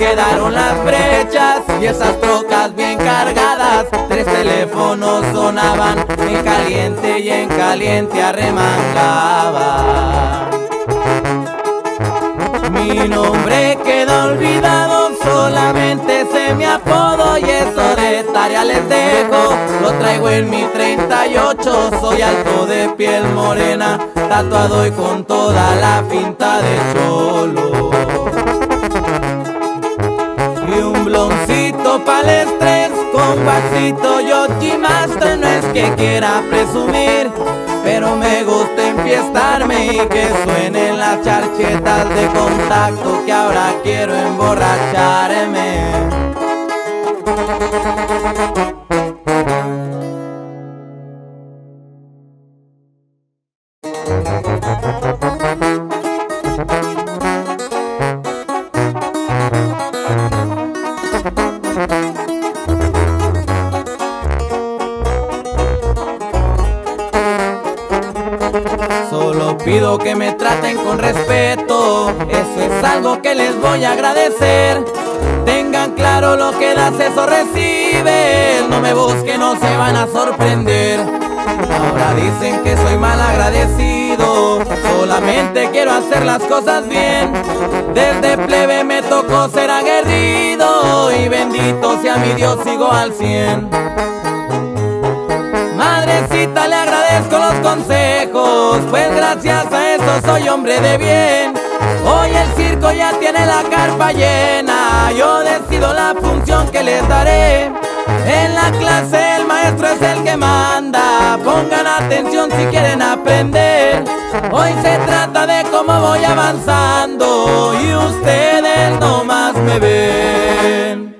quedaron las brechas y esas trocas bien cargadas. Tres teléfonos sonaban en caliente y en caliente arremangaba. Mi nombre quedó olvidado, solamente sé mi apodo y eso de tarea les dejo. Lo traigo en mi 38, soy alto de piel morena, tatuado y con toda la pinta de cholo. Y un bloncito pa'l estrés con guasito Yoshi Master no es que quiera presumir pero me gusta enfiestarme y que suenen las charchetas de contacto que ahora quiero emborracharme. Pido que me traten con respeto, eso es algo que les voy a agradecer. Tengan claro lo que das, eso recibes. No me busquen, no se van a sorprender. Ahora dicen que soy mal agradecido, solamente quiero hacer las cosas bien. Desde plebe me tocó ser aguerrido y bendito sea mi Dios, sigo al cien. Madrecita, le agradezco los consejos, pues gracias a eso soy hombre de bien. Hoy el circo ya tiene la carpa llena, yo decido la función que les daré. En la clase el maestro es el que manda, pongan atención si quieren aprender. Hoy se trata de cómo voy avanzando y ustedes nomás me ven.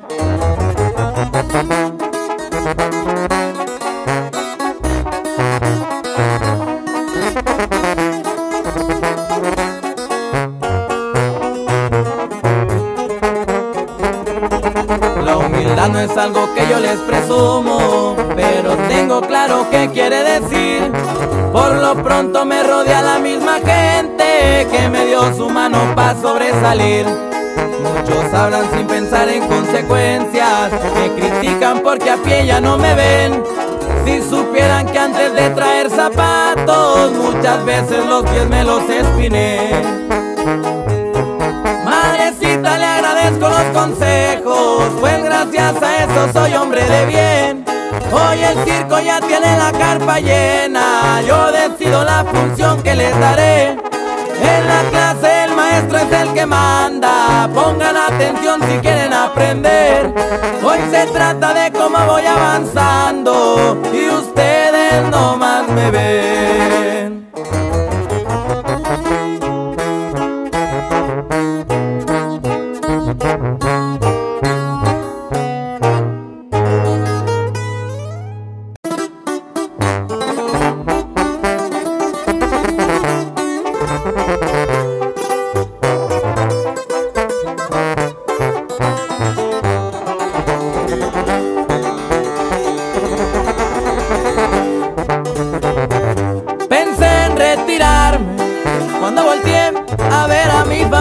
No es algo que yo les presumo, pero tengo claro qué quiere decir. Por lo pronto me rodea la misma gente que me dio su mano para sobresalir. Muchos hablan sin pensar en consecuencias, me critican porque a pie ya no me ven. Si supieran que antes de traer zapatos, muchas veces los pies me los espiné. Madrecita, le agradezco los consejos, pues gracias a eso soy hombre de bien. Hoy el circo ya tiene la carpa llena, yo decido la función que les daré. En la clase el maestro es el que manda, pongan atención si quieren aprender. Hoy se trata de cómo voy avanzando y ustedes nomás me ven.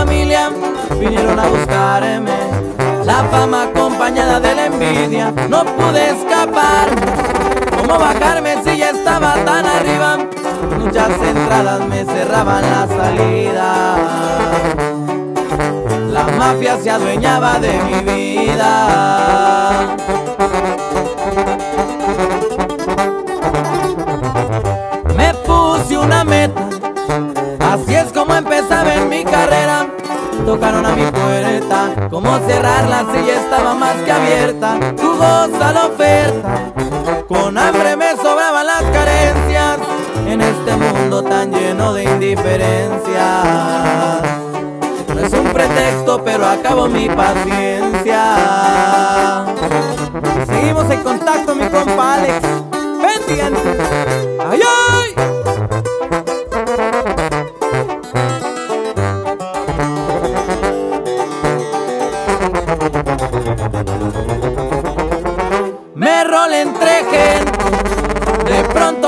Vinieron a buscarme. La fama acompañada de la envidia, no pude escapar. ¿Cómo bajarme si ya estaba tan arriba? Muchas entradas me cerraban la salida. La mafia se adueñaba de mi vida. Me puse una meta, así es como empezaba en mi carrera. Tocaron a mi puerta, como cerrarla si ya estaba más que abierta. Jugosa la oferta, con hambre me sobraban las carencias en este mundo tan lleno de indiferencia. No es un pretexto, pero acabo mi paciencia. Seguimos en contacto, mi compa Alex.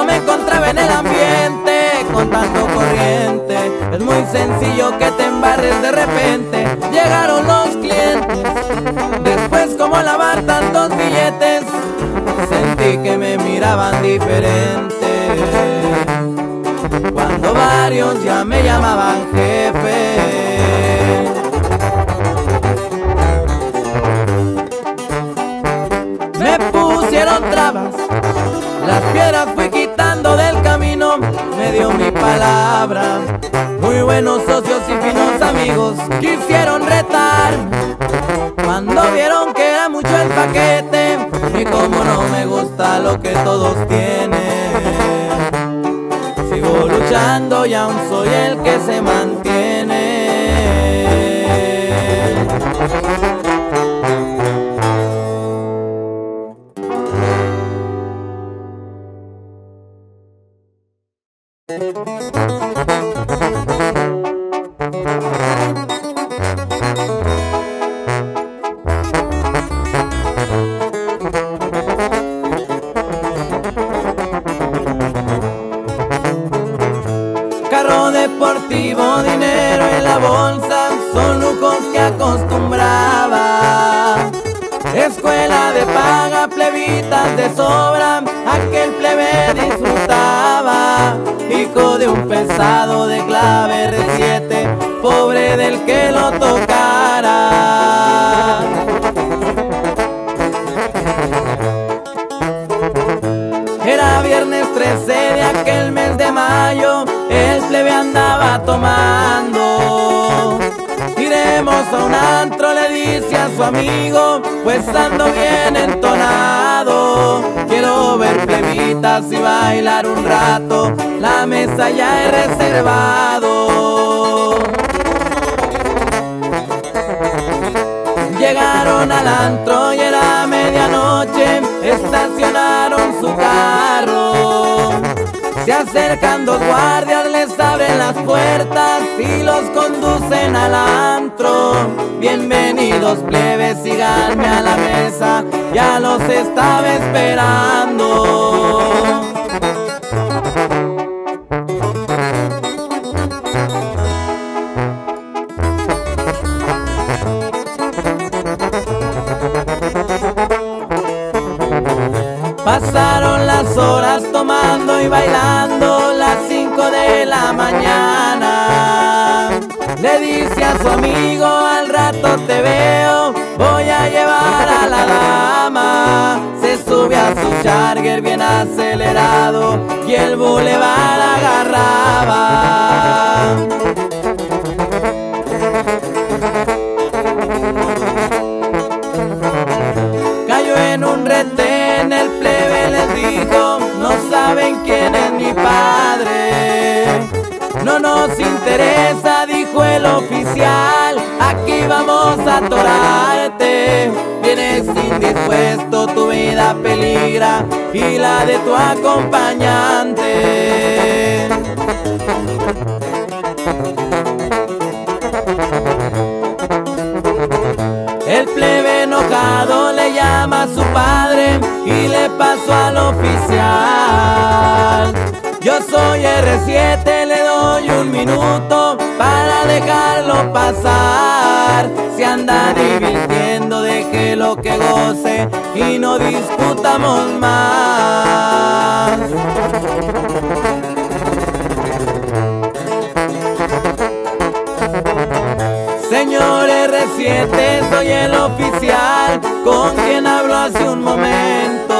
Me encontraba en el ambiente con tanto corriente. Es muy sencillo que te embarres de repente. Llegaron los clientes, después como lavar tantos billetes, sentí que me miraban diferente. Cuando varios ya me llamaban jefe. Me dio mi palabra. Muy buenos socios y finos amigos quisieron retar. Cuando vieron que era mucho el paquete, y como no me gusta lo que todos tienen. Sigo luchando y aún soy el que se mantiene. Deportivo, dinero en la bolsa, son lujos que acostumbraba. Escuela de paga, plebitas de sobra, aquel plebe disfrutaba. Hijo de un pesado de clave R7, pobre del que lo tocara. Era viernes 13 de aquel mes de mayo, andaba tomando. Iremos a un antro, le dice a su amigo, pues ando bien entonado. Quiero ver plebitas y bailar un rato, la mesa ya he reservado. Llegaron al antro y era medianoche, estacionaron su carro. Se acercan dos guardias, les abren las puertas y los conducen al antro. Bienvenidos plebes, síganme a la mesa, ya los estaba esperando. Las horas tomando y bailando las 5 de la mañana. Le dice a su amigo, al rato te veo, voy a llevar a la dama. Se sube a su charger bien acelerado y el bulevar agarraba. Nos interesa, dijo el oficial, aquí vamos a atorarte. Vienes indispuesto, tu vida peligra y la de tu acompañante. El plebe enojado le llama a su padre y le pasó al oficial. Yo soy R7, le doy un minuto para dejarlo pasar. Si anda divirtiendo, lo que goce y no discutamos más. Señor R7, soy el oficial con quien hablo hace un momento.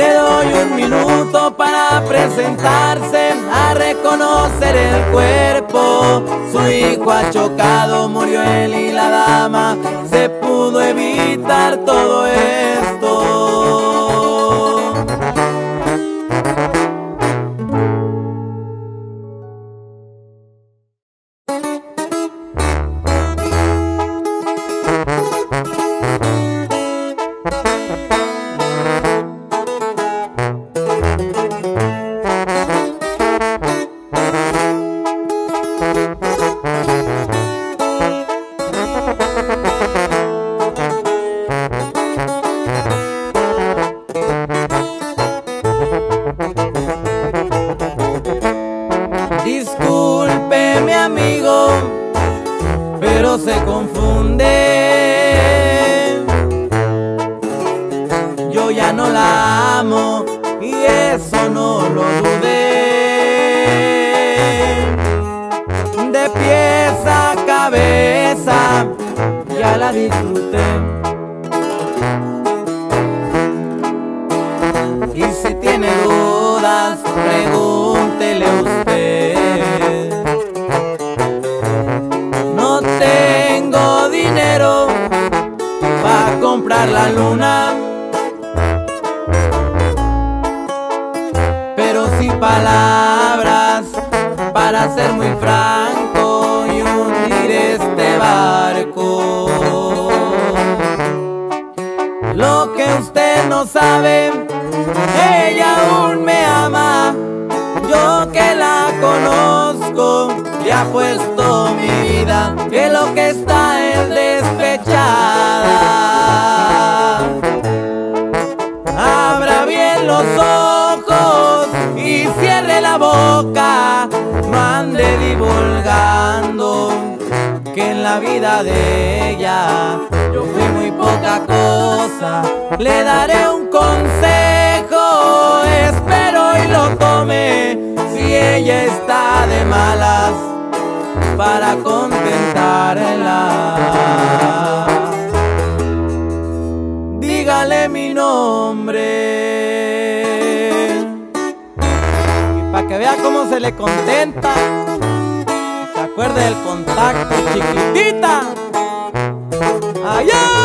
Le doy un minuto para presentarse, a reconocer el cuerpo. Su hijo ha chocado, murió él y la dama. Se pudo evitar todo esto. pero se confunde. Yo ya no la amo y eso no lo dudé. De pieza a cabeza ya la disfruté. la luna. Pero sin palabras, para ser muy franco y hundir este barco. Lo que usted no sabe, ella aún me ama. Yo que la conozco, le ha puesto mi vida, que lo que está la vida de ella. Yo fui muy poca cosa, le daré un consejo, espero y lo tome si ella está de malas para contentarla. Dígale mi nombre. Y para que vea cómo se le contenta recuerde el contacto, chiquitita. ¡Ay, ay!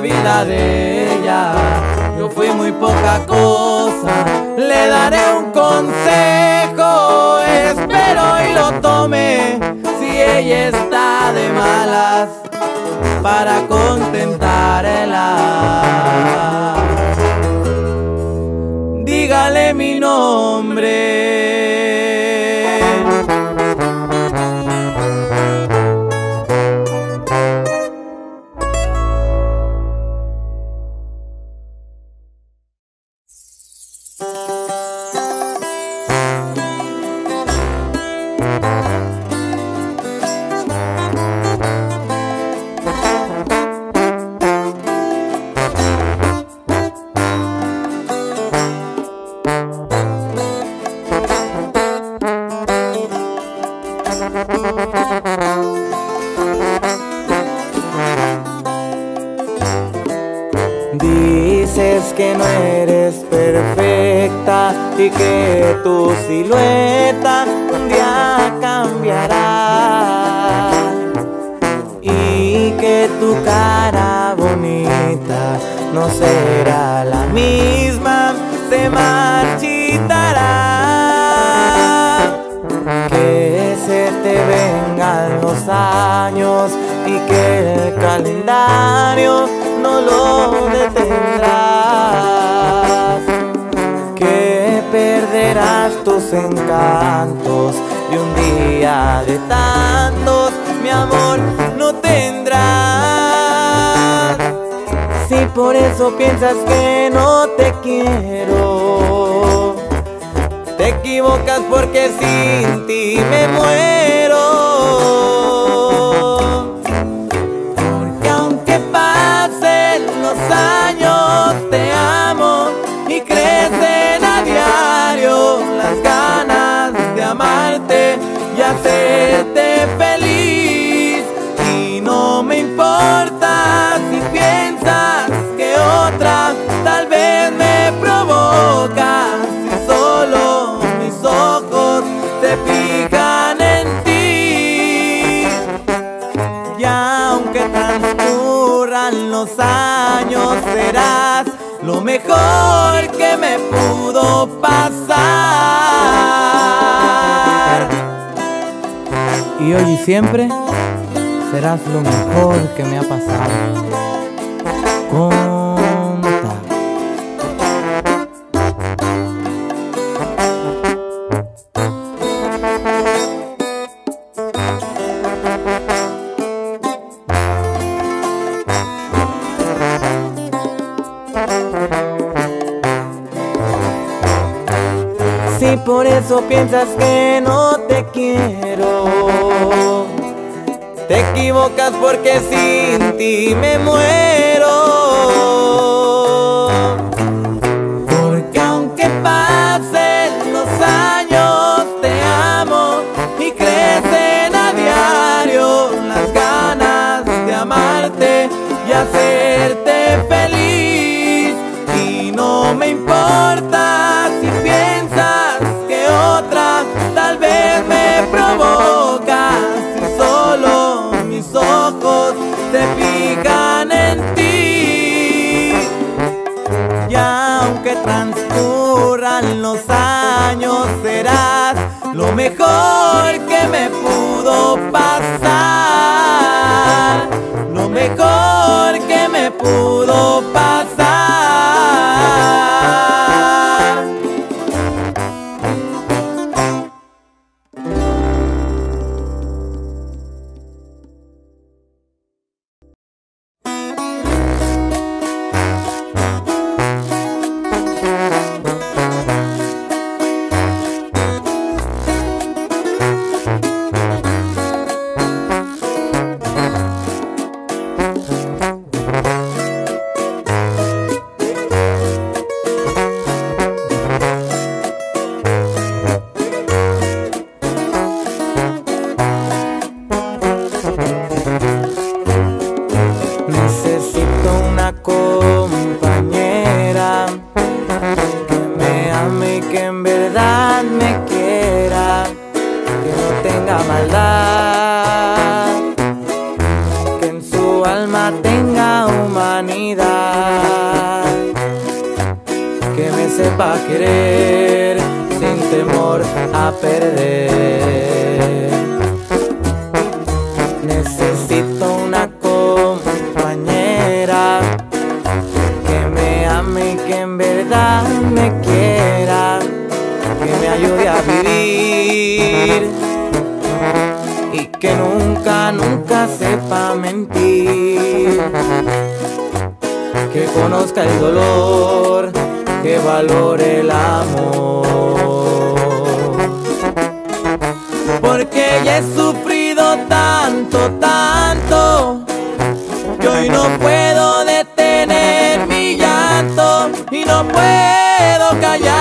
vida de ella. Yo fui muy poca cosa, le daré un consejo, espero y lo tome. Si ella está de malas para contar. Tus encantos y un día de tantos, mi amor, no tendrás. Si por eso piensas que no te quiero, te equivocas porque sin ti me muero. Hacerte feliz. Y no me importa si piensas que otra tal vez me provoca. Si solo mis ojos se fijan en ti. Y aunque transcurran los años, serás lo mejor que me pudo pasar. Y hoy y siempre serás lo mejor que me ha pasado. Eso piensas que no te quiero, te equivocas porque sin ti me muero. Pasar. Lo mejor que me pudo pasar. Y que nunca, nunca sepa mentir, que conozca el dolor, que valore el amor. Porque ya he sufrido tanto, tanto, que hoy no puedo detener mi llanto y no puedo callar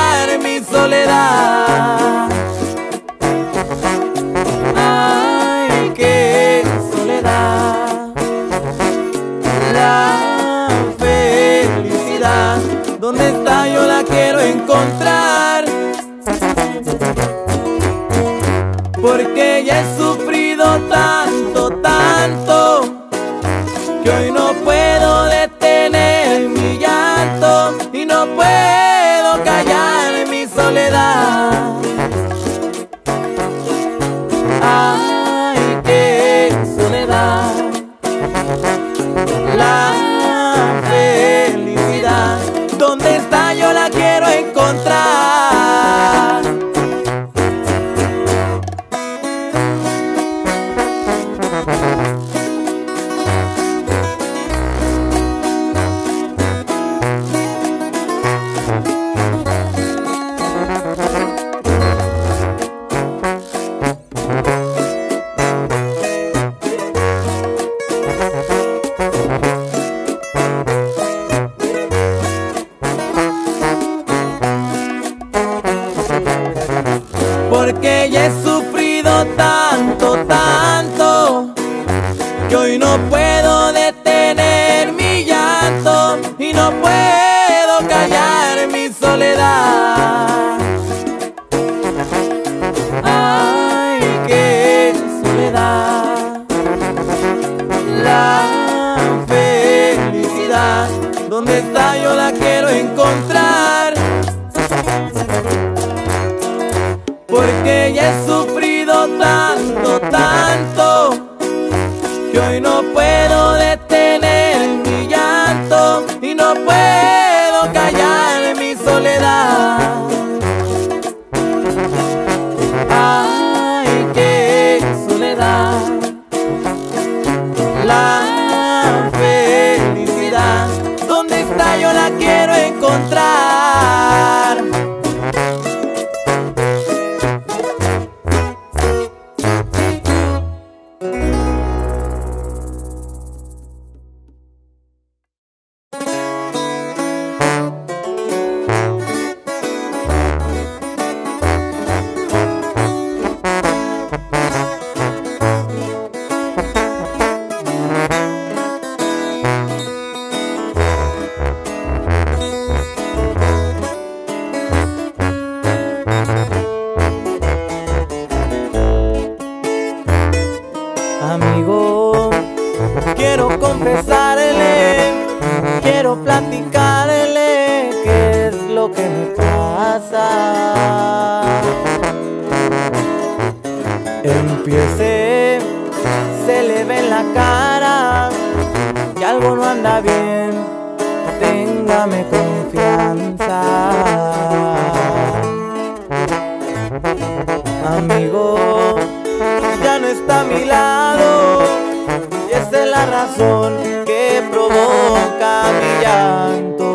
que provoca mi llanto.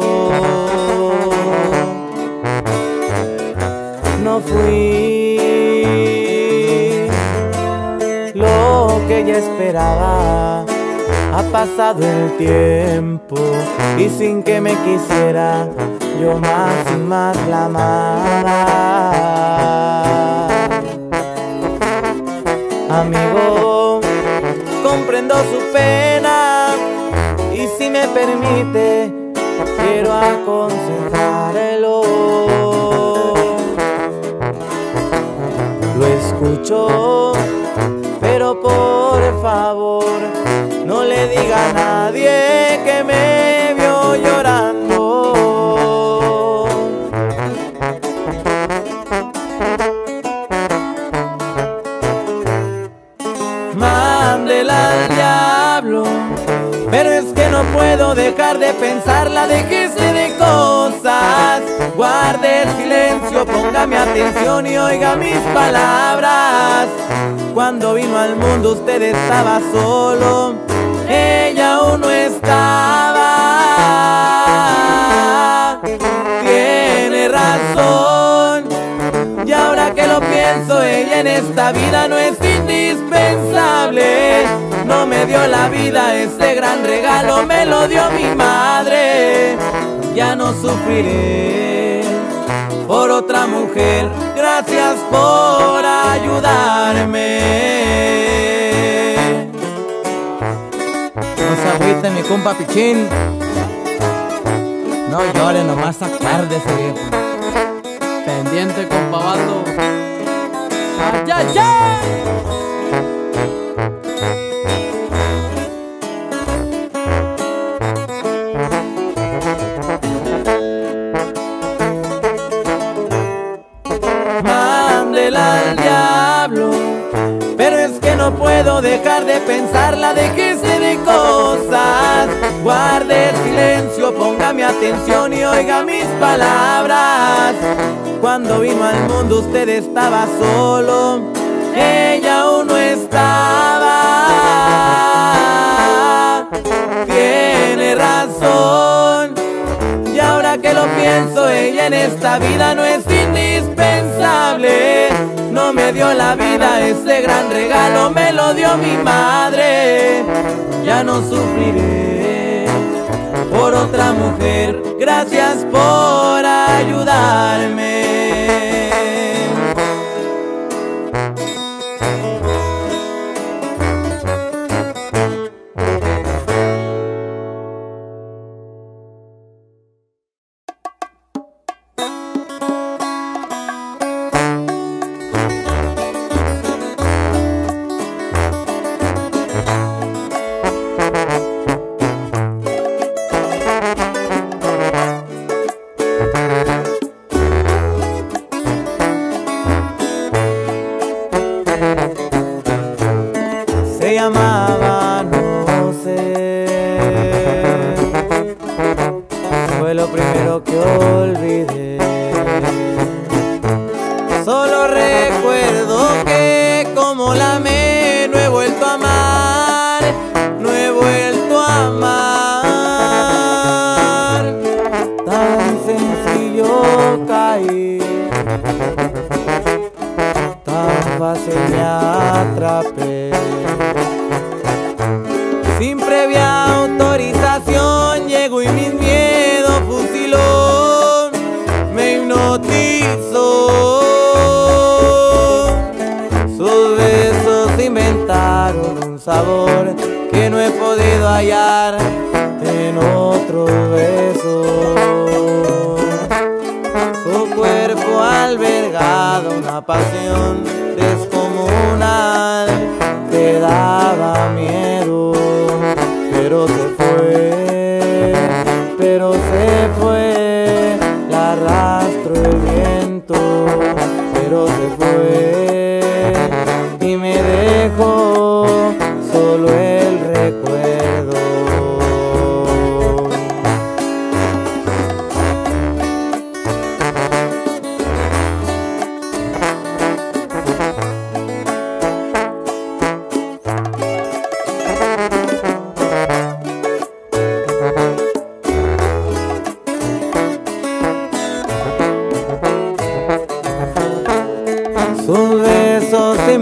No fui lo que ella esperaba. Ha pasado el tiempo y sin que me quisiera, yo más y más la amaba. Amigo, su pena y si me permite, quiero aconsejarlo. Lo escucho, pero por favor, no le diga a nadie que me vio llorando. Puedo dejar de pensarla, dejese de cosas. Guarde silencio, póngame atención y oiga mis palabras. Cuando vino al mundo usted estaba solo, ella aún no estaba. Tiene razón. Y ahora que lo pienso, ella en esta vida no es indispensable. No dio la vida, ese gran regalo me lo dio mi madre. Ya no sufriré por otra mujer. Gracias por ayudarme. No se agüite mi compa Pichín. No llore, nomás acuérdese, viejo. Pendiente, compa. ¡Ay, ay, puedo dejar de pensarla, dejese de cosas. Guarde silencio, ponga mi atención y oiga mis palabras. Cuando vino al mundo usted estaba solo, ella aún no estaba. Tiene razón. Y ahora que lo pienso, ella en esta vida no es indispensable. Me dio la vida, ese gran regalo me lo dio mi madre. Ya no sufriré por otra mujer. Gracias por ayudarme.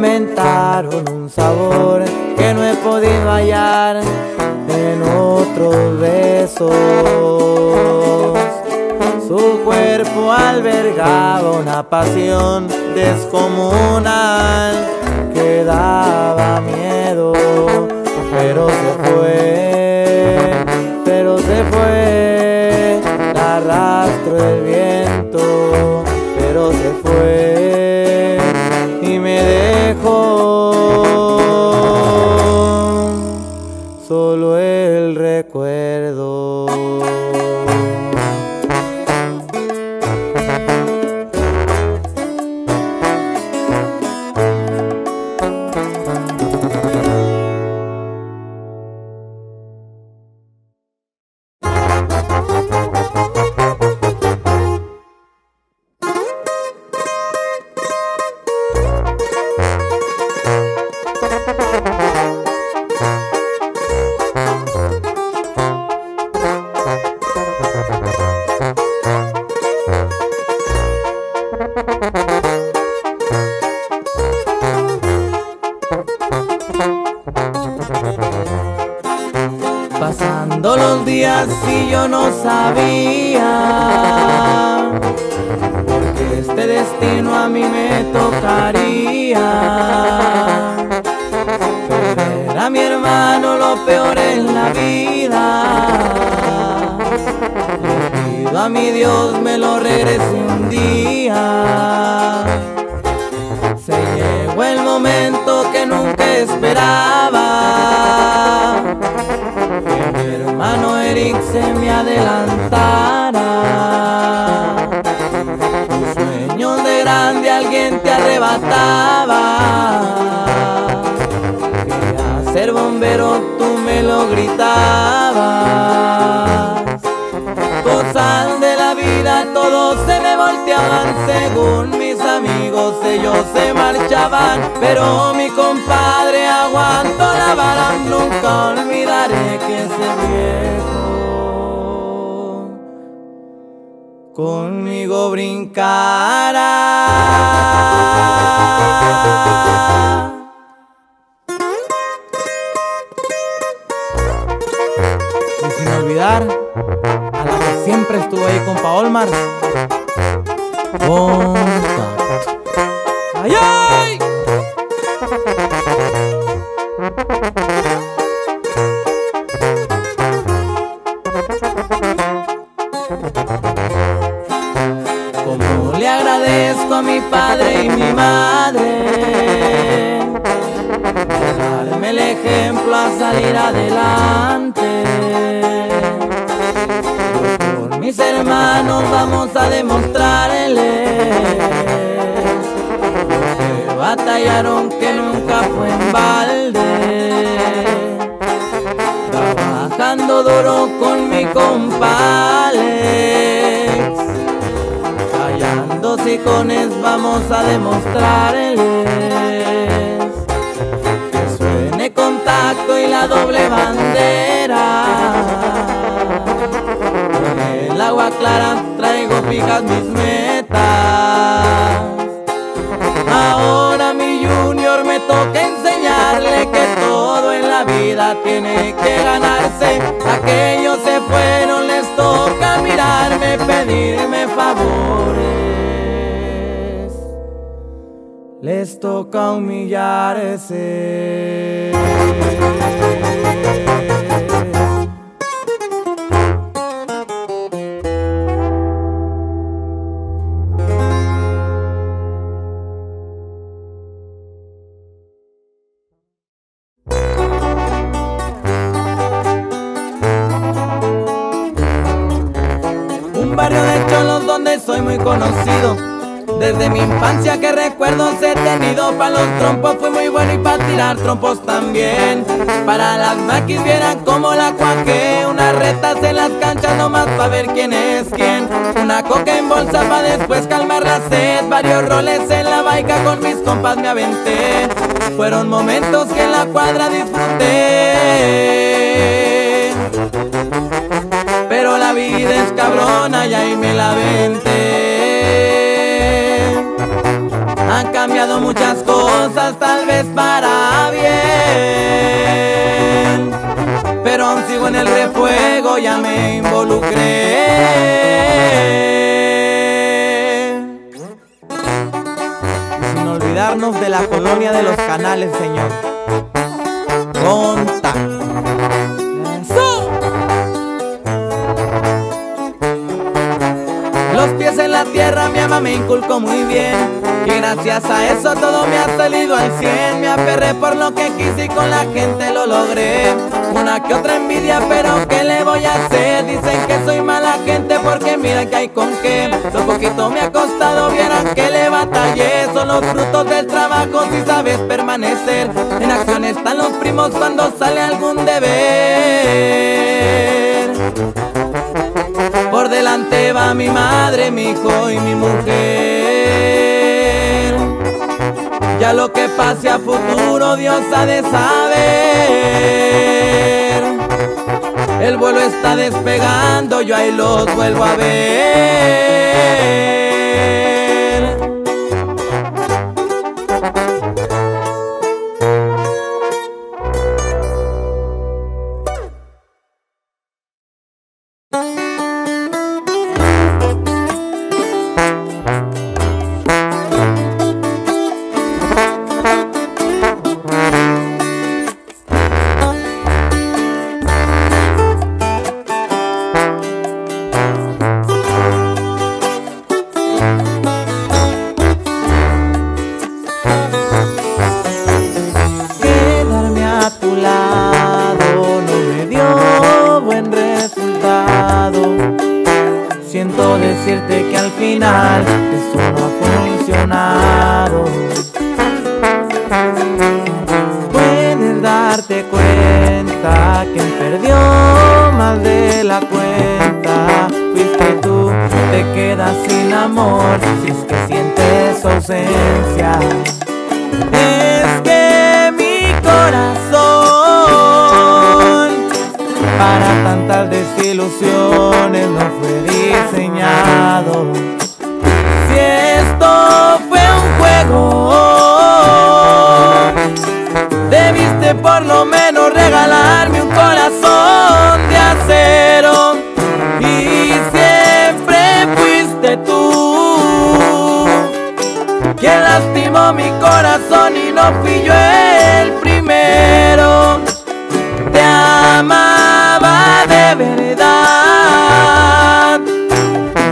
Inventaron un sabor que no he podido hallar en otros besos. Su cuerpo albergaba una pasión descomunal que daba miedo, y yo no sabía porque este destino a mí me tocaría. Perder a mi hermano lo peor en la vida. Le pido a mi Dios me lo regrese un día. Se llegó el momento que nunca esperaba. Hermano Eric se me adelantara. Tus sueños de grande alguien te arrebataba. pero tú me lo gritabas. Vida, todos se me volteaban según mis amigos, ellos se marchaban, pero mi compadre aguantó la vara, nunca olvidaré que ese viejo conmigo brincará. Siempre estuvo ahí con Paolmar. Contact. ¡Ay, ay! Que nunca fue en balde. Trabajando duro con mi compa Alex. Callando sicones vamos a demostrarles que suene contacto y la doble bandera. Con el agua clara traigo fijas mis metas. Tiene que ganarse. Aquellos se fueron, les toca mirarme, pedirme favores. Les toca humillarse. Soy muy conocido. Desde mi infancia que recuerdos he tenido. Pa' los trompos fui muy bueno y pa' tirar trompos también. Para las maquis vieran como la cuaje. Unas retas en las canchas nomás pa' ver quién es quién. Una coca en bolsa pa' después calmar la sed. Varios roles en la baica con mis compas me aventé. Fueron momentos que en la cuadra disfruté cabrona y ahí me la vente. Han cambiado muchas cosas, tal vez para bien. Pero aún sigo en el refuego, ya me involucré. Sin olvidarnos de la colonia de los canales, señor. La tierra mi ama me inculcó muy bien. Y gracias a eso todo me ha salido al cien. Me aferré por lo que quise y con la gente lo logré. Una que otra envidia pero ¿qué le voy a hacer? Dicen que soy mala gente porque mira que hay con qué. Lo poquito me ha costado, vieran que le batallé. Son los frutos del trabajo si sabes permanecer. En acción están los primos cuando sale algún deber por delante va mi madre, mi hijo y mi mujer. Ya lo que pase a futuro Dios ha de saber. El vuelo está despegando, yo ahí los vuelvo a ver. Fui yo el primero. Te amaba de verdad.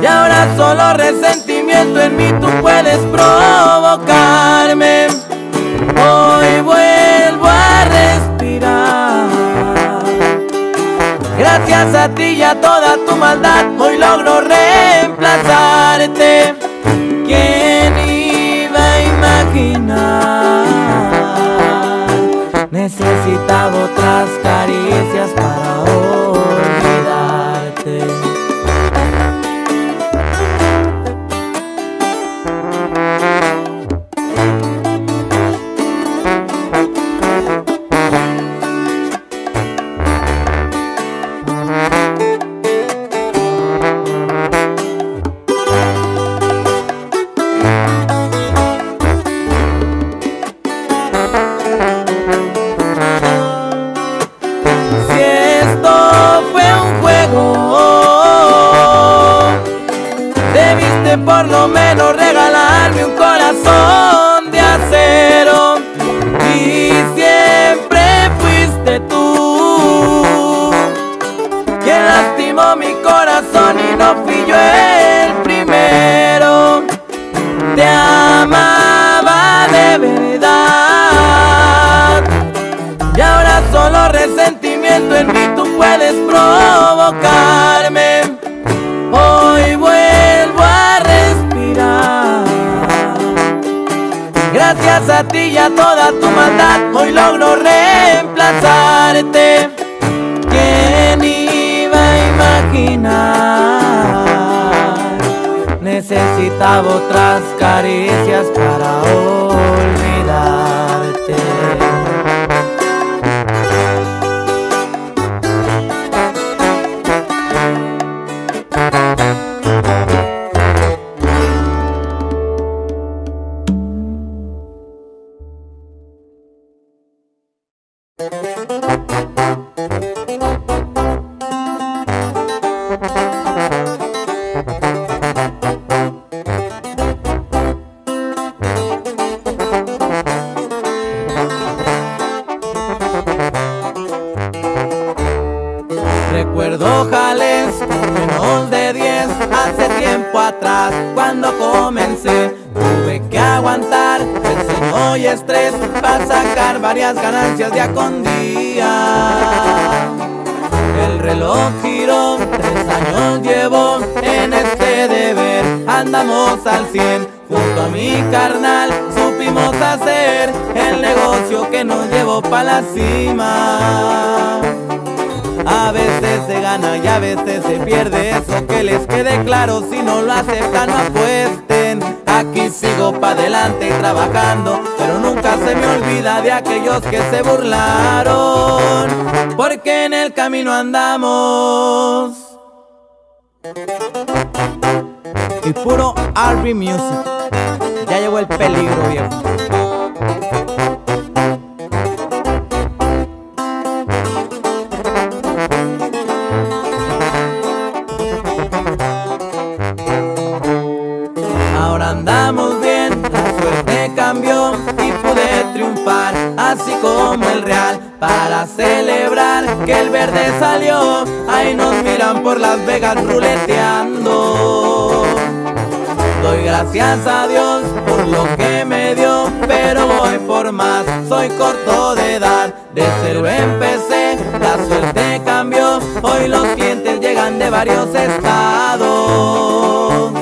Y ahora solo resentimiento en mí tú puedes provocarme. Hoy vuelvo a respirar. Gracias a ti y a toda tu maldad, hoy logro reemplazarte. ¿Quién iba a imaginar? Por lo menos regalarme un corazón de acero. Y siempre fuiste tú quien lastimó mi corazón y no fui yo el primero. Te amaba de verdad. Y ahora solo resentimiento en mí tú puedes provocarme. A ti y a toda tu maldad, hoy logro reemplazarte. ¿Quién iba a imaginar? Necesitaba otras caricias para olvidarte. Con día. El reloj giró, tres años llevo en este deber, andamos al 100 junto a mi carnal supimos hacer el negocio que nos llevó pa' la cima. A veces se gana y a veces se pierde Eso que les quede claro Si no lo aceptan no apuesten Aquí sigo pa' adelante trabajando se me olvida de aquellos que se burlaron Porque en el camino andamos. Y puro R&B Music. Ya llegó el peligro viejo el verde salió. Ahí nos miran por Las Vegas ruleteando. Doy gracias a Dios por lo que me dio, pero voy por más, soy corto de edad. De cero empecé, la suerte cambió, hoy los clientes llegan de varios estados.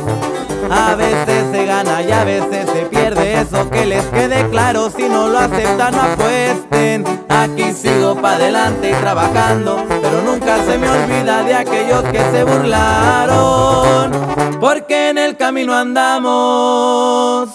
A veces se gana y a veces se pierde Eso que les quede claro Si no lo aceptan no apuesten Aquí sigo pa' adelante y trabajando Pero nunca se me olvida de aquellos que se burlaron porque en el camino andamos.